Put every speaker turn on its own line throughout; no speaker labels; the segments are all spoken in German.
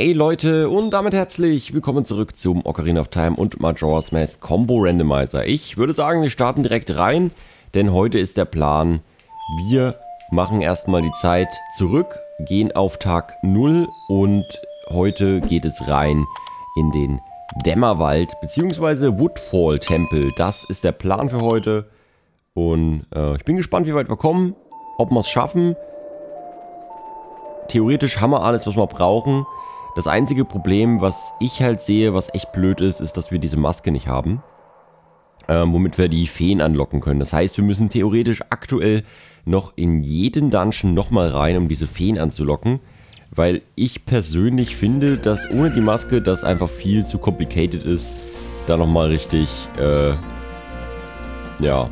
Hey Leute und damit herzlich willkommen zurück zum Ocarina of Time und Majora's Mask Combo Randomizer. Ich würde sagen, wir starten direkt rein, denn heute ist der Plan, wir machen erstmal die Zeit zurück, gehen auf Tag 0 und heute geht es rein in den Dämmerwald bzw. Woodfall Tempel. Das ist der Plan für heute und äh, ich bin gespannt, wie weit wir kommen, ob wir es schaffen. Theoretisch haben wir alles, was wir brauchen. Das einzige Problem, was ich halt sehe, was echt blöd ist, ist, dass wir diese Maske nicht haben. Ähm, womit wir die Feen anlocken können. Das heißt, wir müssen theoretisch aktuell noch in jeden Dungeon nochmal rein, um diese Feen anzulocken. Weil ich persönlich finde, dass ohne die Maske das einfach viel zu complicated ist, da nochmal richtig, äh, ja,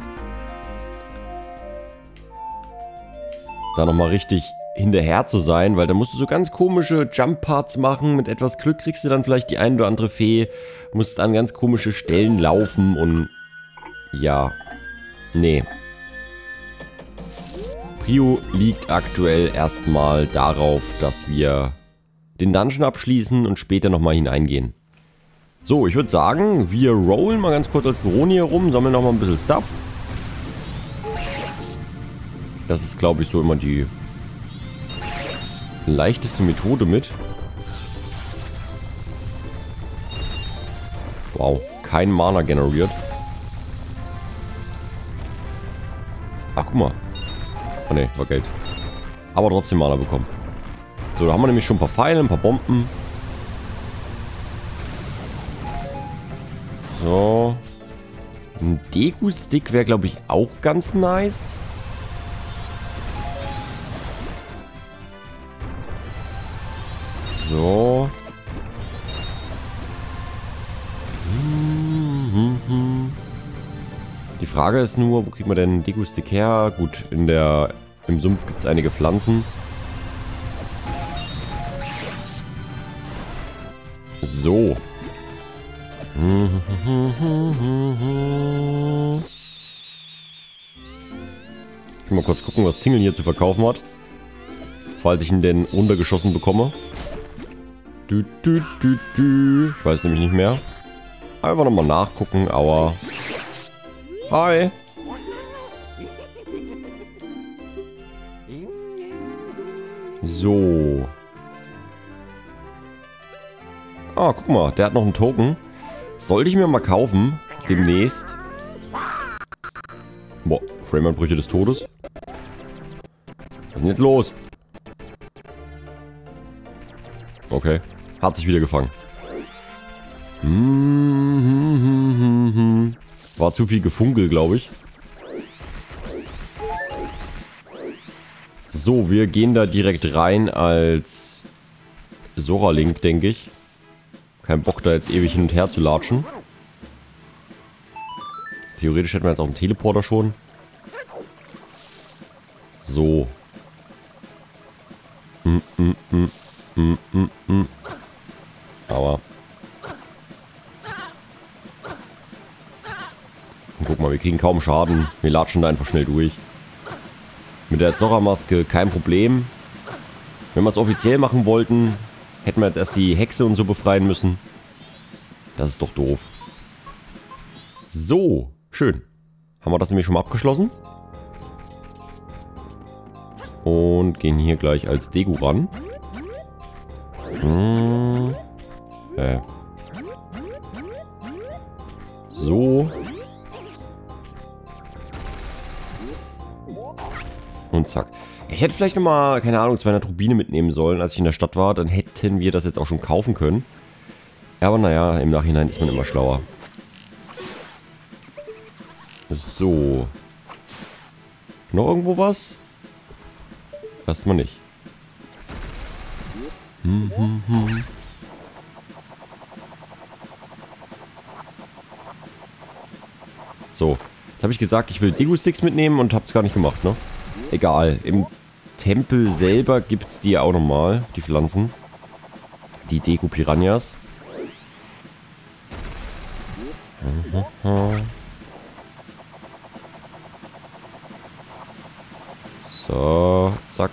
da nochmal richtig hinterher zu sein, weil da musst du so ganz komische Jump-Parts machen. Mit etwas Glück kriegst du dann vielleicht die ein oder andere Fee, musst an ganz komische Stellen laufen und ja, nee. Prio liegt aktuell erstmal darauf, dass wir den Dungeon abschließen und später nochmal hineingehen. So, ich würde sagen, wir rollen mal ganz kurz als Coroni herum, sammeln nochmal ein bisschen Stuff. Das ist, glaube ich, so immer die leichteste Methode mit. Wow, kein Mana generiert. Ach, guck mal. Oh ne, war Geld. Aber trotzdem Mana bekommen. So, da haben wir nämlich schon ein paar Pfeile, ein paar Bomben. So. Ein Degu-Stick wäre, glaube ich, auch ganz nice. So. Die Frage ist nur, wo kriegt man denn Degu-Stick her? Gut, in der, im Sumpf gibt es einige Pflanzen. So. Mal kurz gucken, was Tingle hier zu verkaufen hat. Falls ich ihn denn runtergeschossen bekomme. Du, du, du, du. Ich weiß nämlich nicht mehr. Einfach nochmal nachgucken, aber... Hi. So. Ah, guck mal, der hat noch einen Token. Sollte ich mir mal kaufen, demnächst. Boah, Frameanbrüche des Todes. Was ist denn jetzt los? Okay. Hat sich wieder gefangen. War zu viel Gefunkel, glaube ich. So, wir gehen da direkt rein als Sora-Link, denke ich. Kein Bock, da jetzt ewig hin und her zu latschen. Theoretisch hätten wir jetzt auch einen Teleporter schon. So. Mm, mm, mm, mm, mm, mm. Mal, wir kriegen kaum Schaden. Wir latschen da einfach schnell durch. Mit der Zorra-Maske kein Problem. Wenn wir es offiziell machen wollten, hätten wir jetzt erst die Hexe und so befreien müssen. Das ist doch doof. So, schön. Haben wir das nämlich schon mal abgeschlossen. Und gehen hier gleich als Degu ran. Hm. Äh. Zack. Ich hätte vielleicht nochmal, keine Ahnung, 200 Rubine mitnehmen sollen, als ich in der Stadt war. Dann hätten wir das jetzt auch schon kaufen können. Aber naja, im Nachhinein ist man immer schlauer. So. Noch irgendwo was? Erstmal nicht. Hm, hm, hm. So. Jetzt habe ich gesagt, ich will Degu-Sticks mitnehmen und habe es gar nicht gemacht, ne? Egal. Im Tempel selber gibt es die auch nochmal, die Pflanzen. Die Deko-Piranhas. So, zack.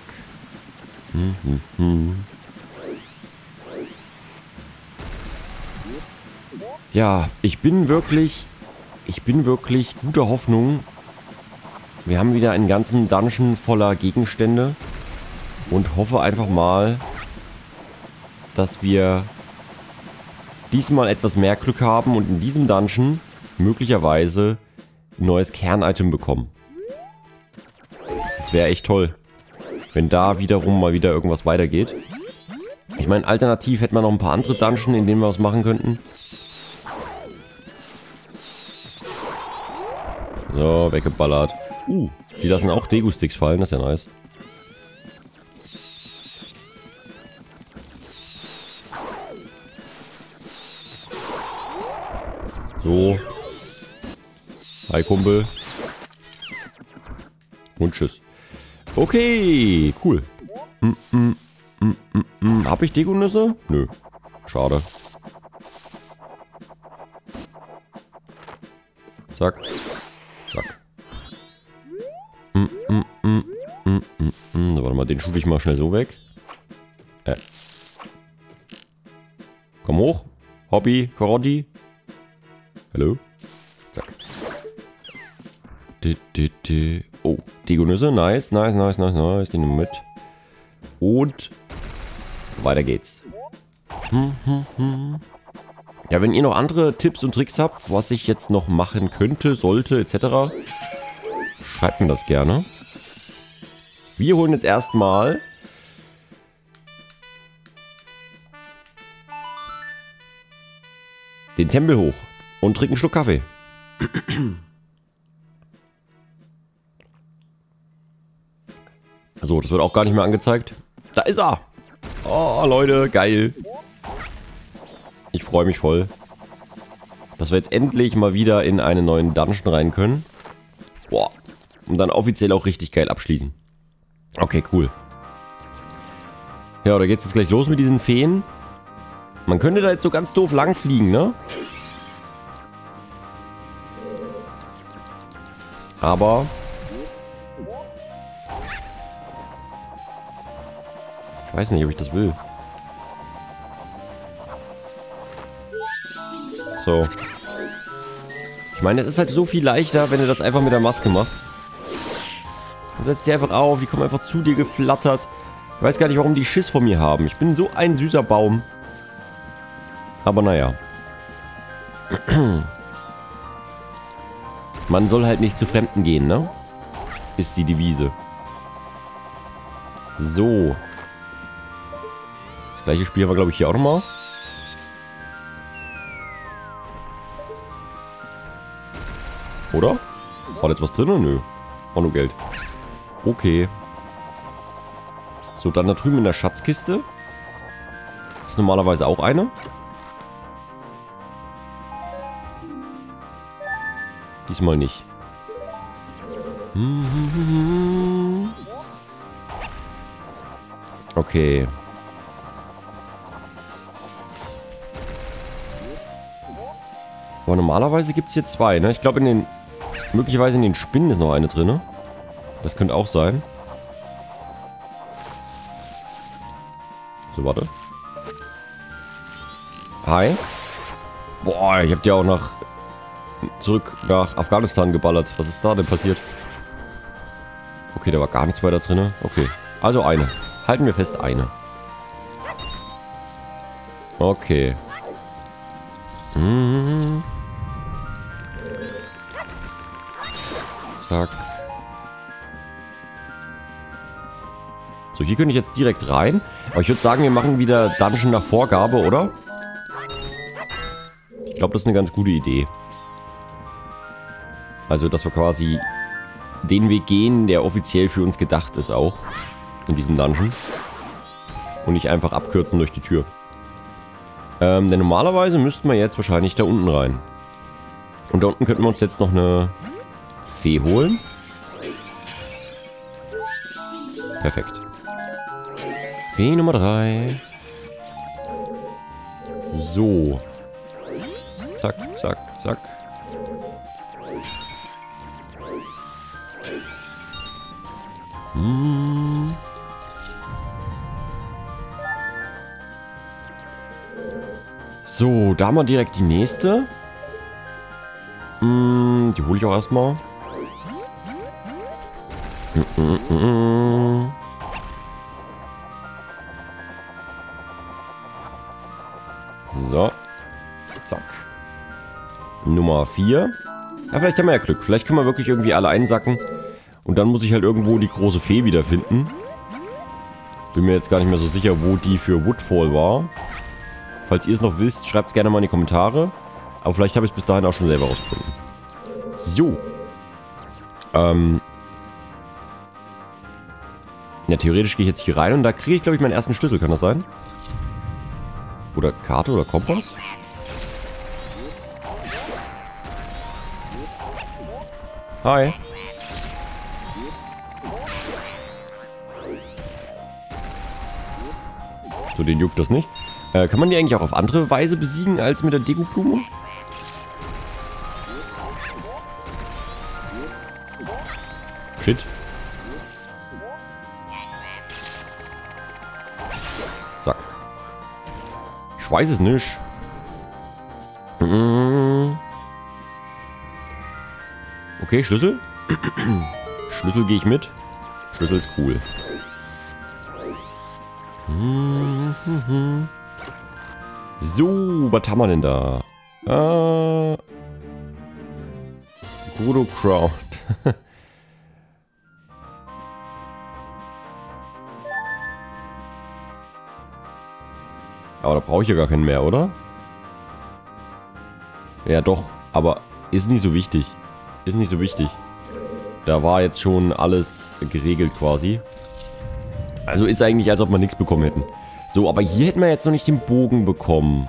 Ja, ich bin wirklich... Ich bin wirklich guter Hoffnung. Wir haben wieder einen ganzen Dungeon voller Gegenstände. Und hoffe einfach mal, dass wir diesmal etwas mehr Glück haben und in diesem Dungeon möglicherweise ein neues Kernitem bekommen. Das wäre echt toll. Wenn da wiederum mal wieder irgendwas weitergeht. Ich meine, alternativ hätten wir noch ein paar andere Dungeon, in denen wir was machen könnten. So, weggeballert. Uh, die lassen auch Degu-Sticks fallen, das ist ja nice. So. Hi, Kumpel. Und tschüss. Okay, cool. Mm, mm, mm, mm, mm. Hab ich Degonüsse? Nö. Schade. Zack. Mal, den schub ich mal schnell so weg. Äh. Komm hoch. Hobby, Karotti. Hallo? Zack. Oh, Degonüsse. Nice, nice, nice, nice, nice. Die nehmen wir mit. Und weiter geht's. Hm, hm, hm. Ja, wenn ihr noch andere Tipps und Tricks habt, was ich jetzt noch machen könnte, sollte, etc., schreibt mir das gerne. Wir holen jetzt erstmal den Tempel hoch und trinken einen Schluck Kaffee. So, das wird auch gar nicht mehr angezeigt. Da ist er. Oh, Leute, geil. Ich freue mich voll. Dass wir jetzt endlich mal wieder in einen neuen Dungeon rein können. Boah. Und dann offiziell auch richtig geil abschließen. Okay, cool. Ja, da geht's jetzt gleich los mit diesen Feen. Man könnte da jetzt so ganz doof lang fliegen, ne? Aber... Ich weiß nicht, ob ich das will. So. Ich meine, es ist halt so viel leichter, wenn du das einfach mit der Maske machst. Du setzt einfach auf, die kommen einfach zu dir geflattert. Ich weiß gar nicht, warum die Schiss vor mir haben. Ich bin so ein süßer Baum. Aber naja. Man soll halt nicht zu Fremden gehen, ne? Ist die Devise. So. Das gleiche Spiel haben wir, glaube ich, hier auch nochmal. Oder? War da jetzt was drin? Nö. War nur Geld. Okay. So, dann da drüben in der Schatzkiste. Ist normalerweise auch eine. Diesmal nicht. Okay. Aber normalerweise gibt es hier zwei, ne? Ich glaube in den... Möglicherweise in den Spinnen ist noch eine drin, ne? Das könnte auch sein. So, warte. Hi. Boah, ich hab dir auch nach zurück nach Afghanistan geballert. Was ist da denn passiert? Okay, da war gar nichts weiter drin. Okay, also eine. Halten wir fest, eine. Okay. Mhm. Zack. So, hier könnte ich jetzt direkt rein. Aber ich würde sagen, wir machen wieder Dungeon nach Vorgabe, oder? Ich glaube, das ist eine ganz gute Idee. Also, dass wir quasi den Weg gehen, der offiziell für uns gedacht ist auch. In diesem Dungeon. Und nicht einfach abkürzen durch die Tür. Ähm, denn normalerweise müssten wir jetzt wahrscheinlich da unten rein. Und da unten könnten wir uns jetzt noch eine Fee holen. Perfekt. Fee Nummer 3. So. Zack, zack, zack. Hm. So, da haben wir direkt die nächste. Hm, die hole ich auch erstmal. Mm, mm, mm, so. Zack. Nummer 4. Ja, vielleicht haben wir ja Glück. Vielleicht können wir wirklich irgendwie alle einsacken. Und dann muss ich halt irgendwo die große Fee wiederfinden. Bin mir jetzt gar nicht mehr so sicher, wo die für Woodfall war. Falls ihr es noch wisst, schreibt es gerne mal in die Kommentare. Aber vielleicht habe ich es bis dahin auch schon selber rausgefunden. So. Ähm. Ja, theoretisch gehe ich jetzt hier rein und da kriege ich, glaube ich, meinen ersten Schlüssel. Kann das sein? Oder Karte oder Kompass? Hi. So, den juckt das nicht. Äh, kann man die eigentlich auch auf andere Weise besiegen als mit der Deko-Blume? Shit. Ich weiß es nicht. Okay, Schlüssel. Schlüssel gehe ich mit. Schlüssel ist cool. So, was haben wir denn da? Äh, Godo Crown. Aber da brauche ich ja gar keinen mehr, oder? Ja, doch. Aber ist nicht so wichtig. Ist nicht so wichtig. Da war jetzt schon alles geregelt quasi. Also ist eigentlich, als ob wir nichts bekommen hätten. So, aber hier hätten wir jetzt noch nicht den Bogen bekommen.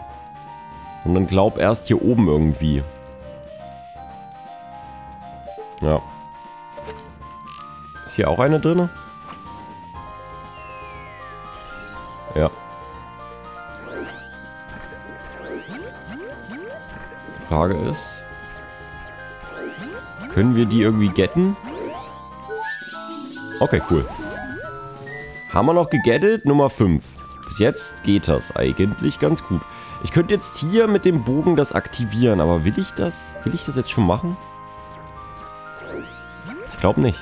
Und dann glaub erst hier oben irgendwie. Ja. Ist hier auch eine drin? Frage ist... Können wir die irgendwie getten? Okay, cool. Haben wir noch gegettet? Nummer 5. Bis jetzt geht das eigentlich ganz gut. Ich könnte jetzt hier mit dem Bogen das aktivieren, aber will ich das? Will ich das jetzt schon machen? Ich glaube nicht.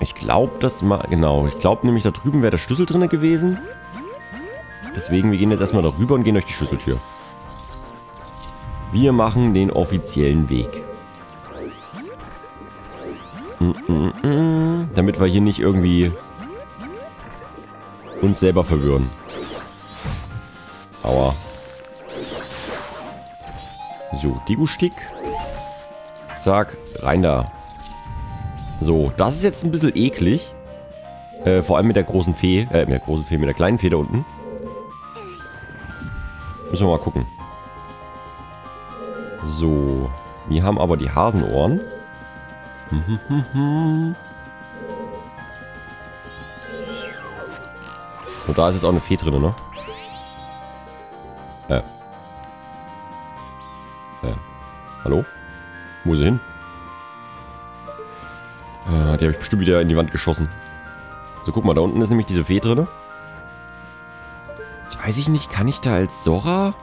Ich glaube, das mal... Genau, ich glaube nämlich, da drüben wäre der Schlüssel drin gewesen. Deswegen, wir gehen jetzt erstmal darüber und gehen durch die Schlüsseltür. Wir machen den offiziellen Weg. Mm -mm -mm. Damit wir hier nicht irgendwie uns selber verwirren. Aua. So, Degu-Stick. Zack, rein da. So, das ist jetzt ein bisschen eklig. Äh, vor allem mit der großen Fee. Äh, mit der großen Fee, mit der kleinen Fee da unten. Müssen wir mal gucken. So. Wir haben aber die Hasenohren. Und da ist jetzt auch eine Fee drin, ne? Äh. Äh. Hallo? Wo ist sie hin? Äh, die habe ich bestimmt wieder in die Wand geschossen. So, guck mal, da unten ist nämlich diese Fee drin. Weiß ich nicht, kann ich da als Sora...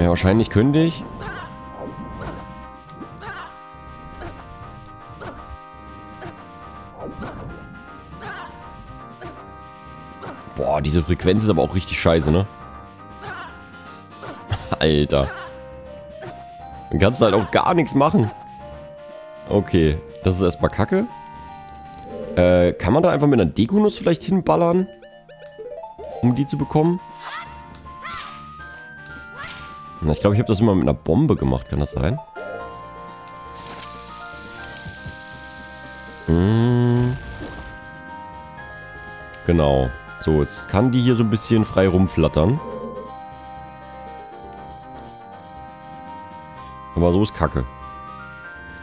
Ja, wahrscheinlich könnte ich. Boah, diese Frequenz ist aber auch richtig scheiße, ne? Alter. Dann kannst du halt auch gar nichts machen. Okay, das ist erstmal kacke. Äh, kann man da einfach mit einer Dekonuss vielleicht hinballern? Um die zu bekommen? Ich glaube, ich habe das immer mit einer Bombe gemacht. Kann das sein? Hm. Genau. So, jetzt kann die hier so ein bisschen frei rumflattern. Aber so ist Kacke.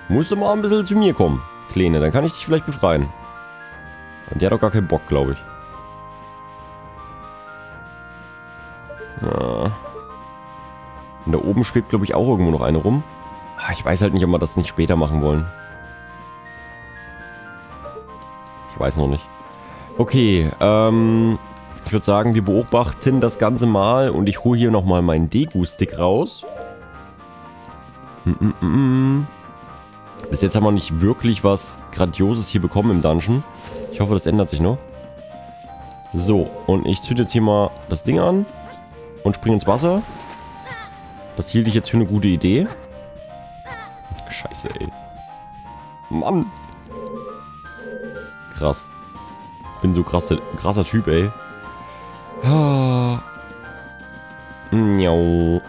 Musst du mal ein bisschen zu mir kommen, Kleine. Dann kann ich dich vielleicht befreien. Und die hat doch gar keinen Bock, glaube ich. Ja. Und da oben schwebt, glaube ich, auch irgendwo noch eine rum. Ah, ich weiß halt nicht, ob wir das nicht später machen wollen. Ich weiß noch nicht. Okay, ähm... Ich würde sagen, wir beobachten das Ganze mal und ich hole hier nochmal meinen Degu-Stick raus. Mm -mm -mm. Bis jetzt haben wir nicht wirklich was Grandioses hier bekommen im Dungeon. Ich hoffe, das ändert sich noch. So, und ich zünde jetzt hier mal das Ding an und springe ins Wasser. Das hielt ich jetzt für eine gute Idee. Scheiße, ey. Mann. Krass. Bin so krasser, krasser Typ, ey. Ah. Miau.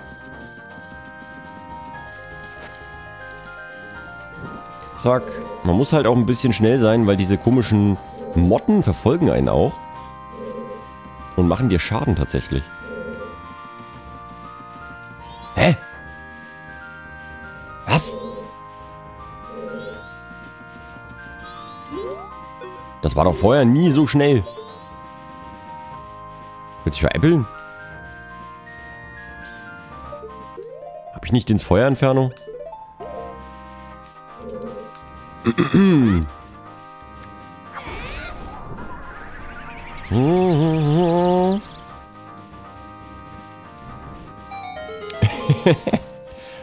Zack. Man muss halt auch ein bisschen schnell sein, weil diese komischen Motten verfolgen einen auch. Und machen dir Schaden tatsächlich. Hä? Was? Das war doch vorher nie so schnell. Willst du veräppeln? Hab ich nicht ins Feuerinferno?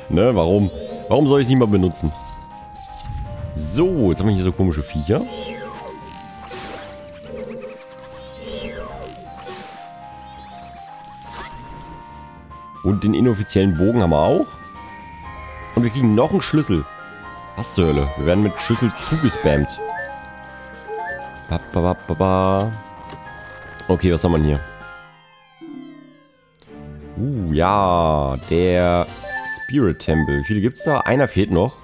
ne, warum? Warum soll ich es nicht mal benutzen? So, jetzt haben wir hier so komische Viecher. Und den inoffiziellen Bogen haben wir auch. Und wir kriegen noch einen Schlüssel. Was zur Hölle? Wir werden mit Schlüssel zugespammt. Ba, ba, ba, ba, Okay, was haben wir hier? Uh, ja, der Spirit Temple. Wie viele gibt es da? Einer fehlt noch.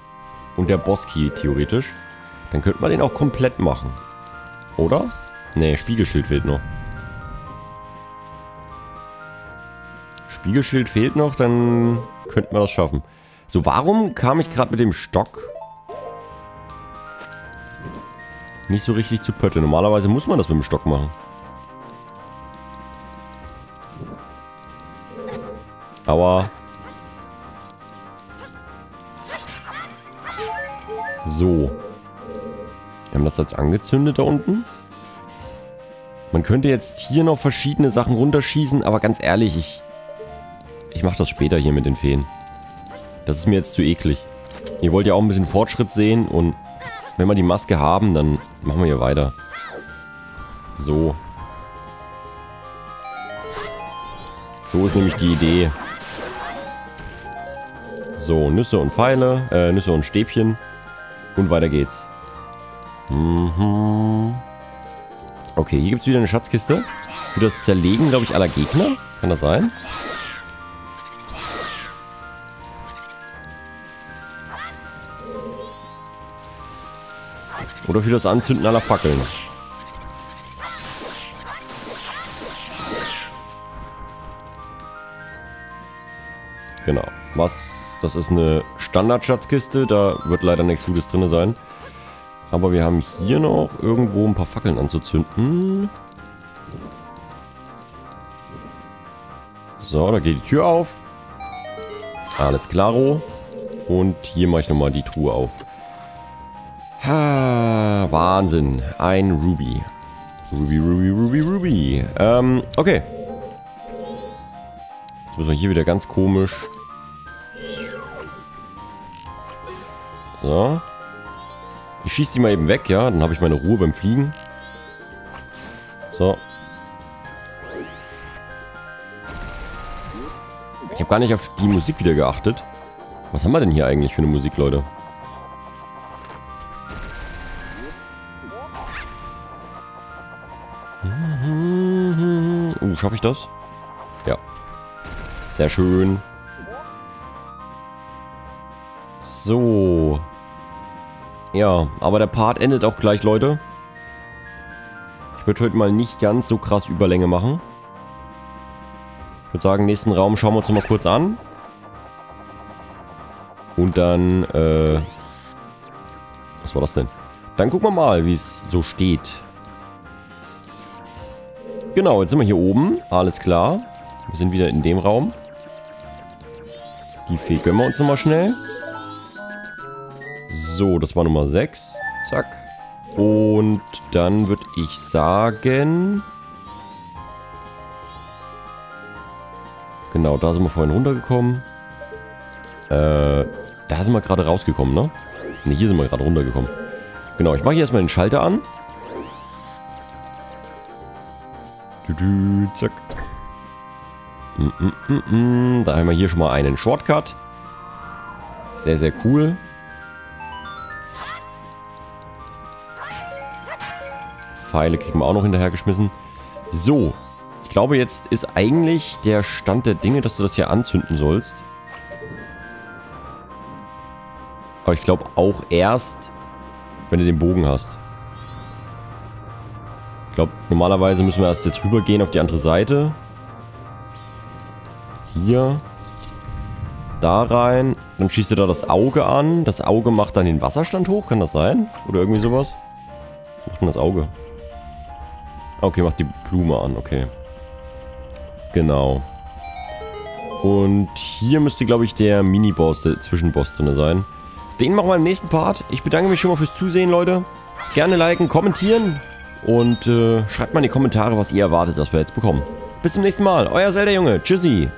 Und der Boss Key, theoretisch. Dann könnte man den auch komplett machen. Oder? Ne, Spiegelschild fehlt noch. Spiegelschild fehlt noch, dann könnten wir das schaffen. So, warum kam ich gerade mit dem Stock nicht so richtig zu Pötte? Normalerweise muss man das mit dem Stock machen. Aber... So. Wir haben das jetzt angezündet da unten. Man könnte jetzt hier noch verschiedene Sachen runterschießen, aber ganz ehrlich, ich ich mache das später hier mit den Feen. Das ist mir jetzt zu eklig. Ihr wollt ja auch ein bisschen Fortschritt sehen und wenn wir die Maske haben, dann machen wir hier weiter. So. So ist nämlich die Idee. So, Nüsse und Pfeile, äh, Nüsse und Stäbchen. Und weiter geht's. Mhm. Okay, hier gibt es wieder eine Schatzkiste. Für das Zerlegen, glaube ich, aller Gegner. Kann das sein? Oder für das Anzünden aller Fackeln. Genau. Was? Das ist eine Standardschatzkiste. Da wird leider nichts Gutes drin sein. Aber wir haben hier noch irgendwo ein paar Fackeln anzuzünden. So, da geht die Tür auf. Alles klaro. Und hier mache ich nochmal die Truhe auf. Ha, Wahnsinn. Ein Ruby. Ruby, Ruby, Ruby, Ruby. Ähm, okay. Jetzt müssen wir hier wieder ganz komisch. So. Ich schieße die mal eben weg, ja. Dann habe ich meine Ruhe beim Fliegen. So. Ich habe gar nicht auf die Musik wieder geachtet. Was haben wir denn hier eigentlich für eine Musik, Leute? Schaffe ich das? Ja. Sehr schön. So. Ja, aber der Part endet auch gleich, Leute. Ich würde heute mal nicht ganz so krass Überlänge machen. Ich würde sagen, nächsten Raum schauen wir uns noch mal kurz an. Und dann, äh... Was war das denn? Dann gucken wir mal, wie es so steht. Genau, jetzt sind wir hier oben. Alles klar. Wir sind wieder in dem Raum. Die Fee gönnen wir uns nochmal schnell. So, das war Nummer 6. Zack. Und dann würde ich sagen... Genau, da sind wir vorhin runtergekommen. Äh, da sind wir gerade rausgekommen, ne? Ne, hier sind wir gerade runtergekommen. Genau, ich mache hier erstmal den Schalter an. Du, du, zack. Mm, mm, mm, mm. Da haben wir hier schon mal einen Shortcut. Sehr, sehr cool. Pfeile kriegen wir auch noch hinterhergeschmissen. So. Ich glaube, jetzt ist eigentlich der Stand der Dinge, dass du das hier anzünden sollst. Aber ich glaube auch erst, wenn du den Bogen hast. Ich glaube, normalerweise müssen wir erst jetzt rübergehen auf die andere Seite. Hier. Da rein. Dann schießt er da das Auge an. Das Auge macht dann den Wasserstand hoch. Kann das sein? Oder irgendwie sowas? Was macht denn das Auge? Okay, macht die Blume an. Okay. Genau. Und hier müsste, glaube ich, der Mini-Boss, der Zwischenboss drin sein. Den machen wir im nächsten Part. Ich bedanke mich schon mal fürs Zusehen, Leute. Gerne liken, kommentieren und äh, schreibt mal in die Kommentare, was ihr erwartet, dass wir jetzt bekommen. Bis zum nächsten Mal. Euer Zelda-Junge. Tschüssi.